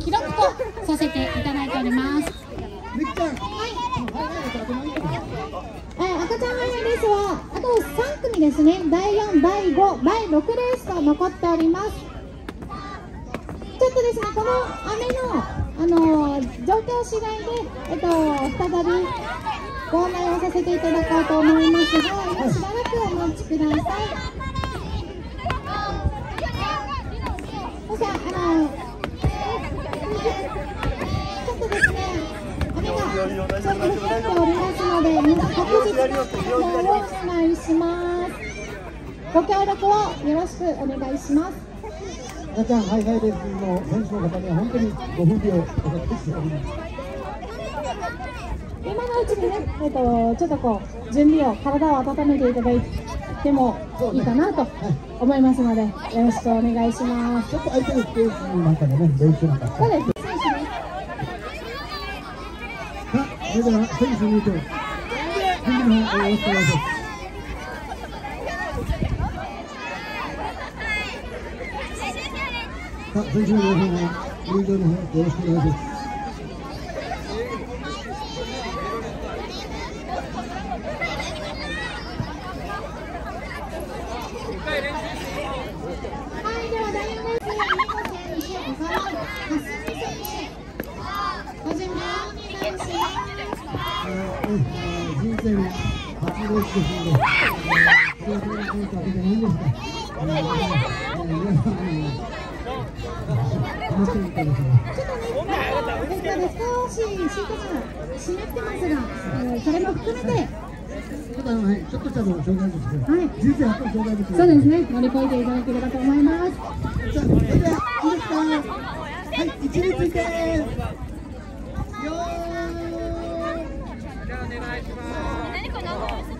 記録とさせていただいております。はいはいはい、赤ちゃんハイレースはあと3組ですね。第4、第5、第6レースと残っております。ちょっとですねこの雨の、あのー状況次第で、えっと、再びご案内をさせていただこうと思いますがしばらくお待ちくださいそしてあのーちょっとですね雨がちょっと降っておりますので皆確実な情報をお願いしますご協力をよろしくお願いします。赤ちゃんハイハイレースの選手の方には本当にご不備をおかけしております。今のうちにね、えっと、ちょっとこう準備を体を温めていただいてもいいかなと思いますのでよろしくお願いします。ちょっと相手のスペースの中でね練習なかったそうです選手ねさあそれでは選手入場準備の方よろしくお願いしますさあ選手の皆さんは入場の方よろしくお願いしますはい、では第4レース、美穂選手、小川かすみ選手、ご準備をお願いします。人生の初レースですので、えー、幸せなコンサートでもいいんですが、えー、皆さん、えー、皆さん、えー、楽しんでいただければ。ちょっとね、ですので少しシートが湿ってますが、それも含めて、ちょっと、ちょっとしたの障害物で。はい。そうですね、乗り越えていただければと思います。は、いいで。よー。じゃあお願いします。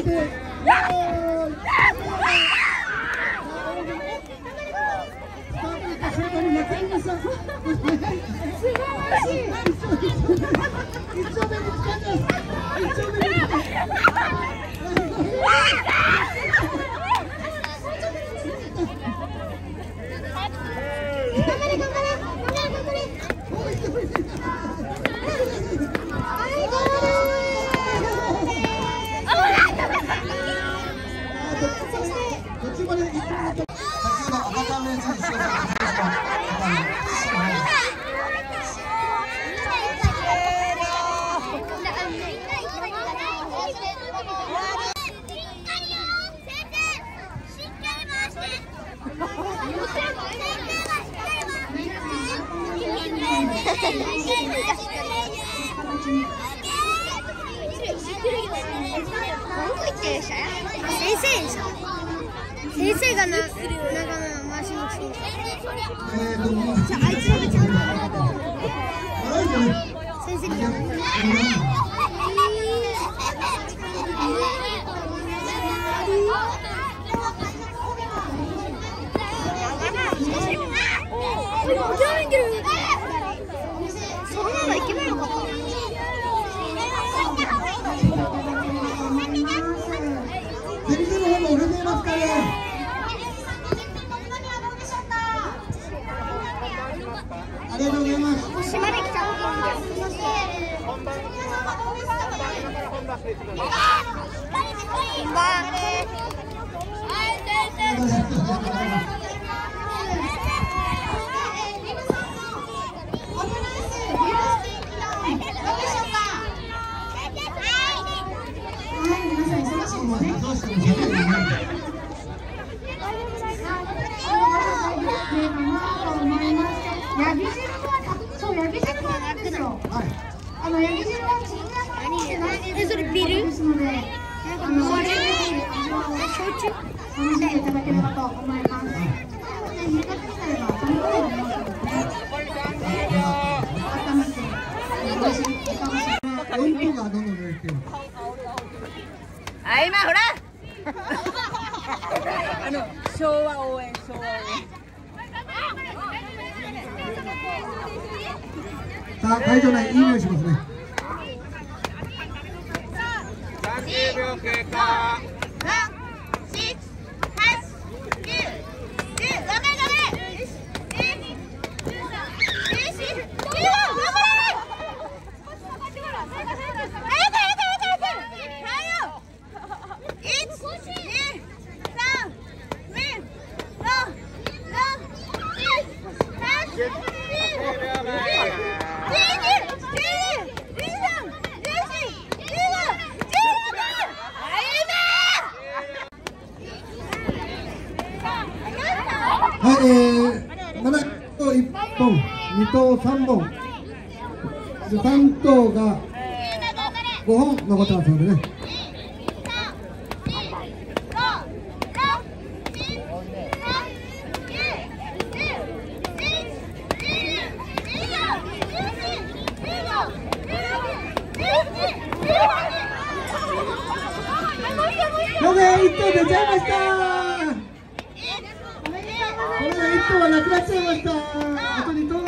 した瞬間に負けました。素晴らしい。一丁目に掴んだ。一丁目に掴んだ。頑張れ頑張れ頑張れ頑張れはいゴールそして途中まで行ってなかった。先ほど赤ちゃんレースに出場されました。先生がな長野の回しに来て、じゃああいつのちゃんと辛いじゃない。先生にそのまま行けばよかったテレビの方も売れていますからね。ありがとうございます。島で来た本番はい。のそれビール、あ、今ほら。あの昭和応援、昭和応援。さあ会場内いい匂いしますね。30秒経過はい、えー、まだ1本、2等3本、で3等が5本残ってますのでね。よけ1等出ちゃいましたこれで1等はなくなっちゃいました